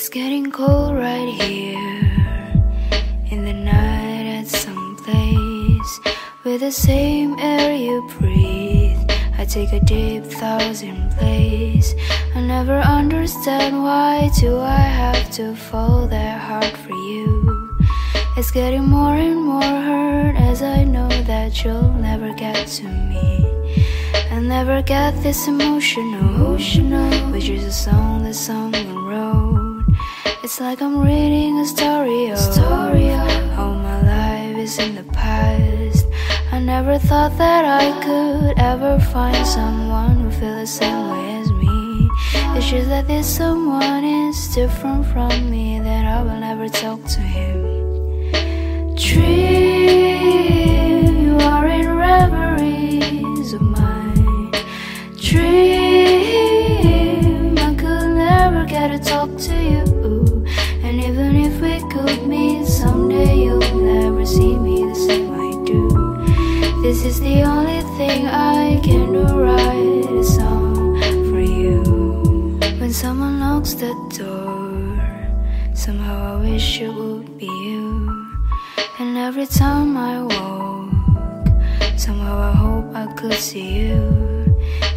It's getting cold right here in the night at some place with the same air you breathe. I take a deep thousand place. I never understand why do I have to fall that hard for you. It's getting more and more hurt as I know that you'll never get to me. I never get this emotional, emotional, which is a song that someone wrote. It's like I'm reading a story of, story of how my life is in the past. I never thought that I could ever find someone who feels the same way as me. It's just that this someone is different from me, that I will never talk to him. Dream, you are in reveries of mine. Dream, I could never get to talk to you. Is the only thing I can do, write a song for you. When someone knocks the door, somehow I wish it would be you. And every time I walk, somehow I hope I could see you.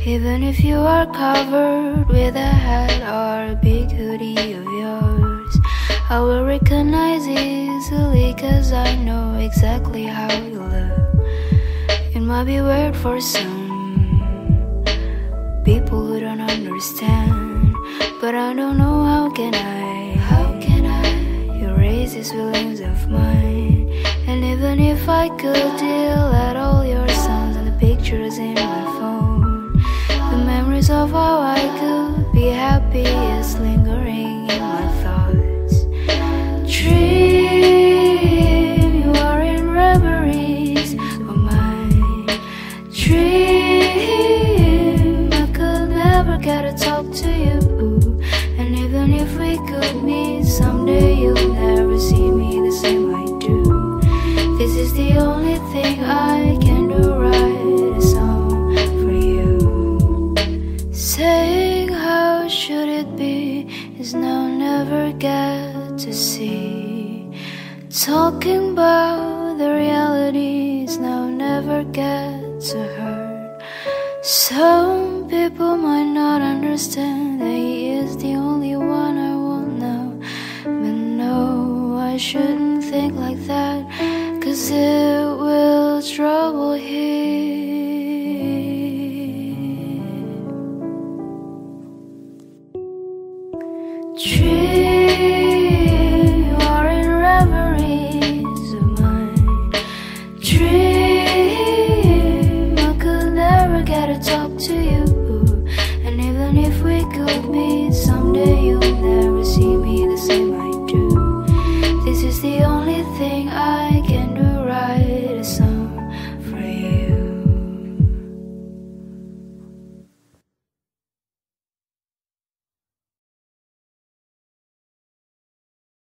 Even if you are covered with a hat or a big hoodie of yours, I will recognize easily cause I know exactly how you look. Might be weird for some people who don't understand, but I don't know how can I, how can I erase these feelings of mine. And even if I could delete Dream, I could never get to talk to you. And even if we could meet someday, you'll never see me the same I do. This is the only thing I can do, write a song for you. Saying how should it be is now never get to see. Talking about the realities now never get to hurt. Some people might not understand that he is the only one I want now. But no, I shouldn't think like that, cause it will trouble him. Dream me, someday you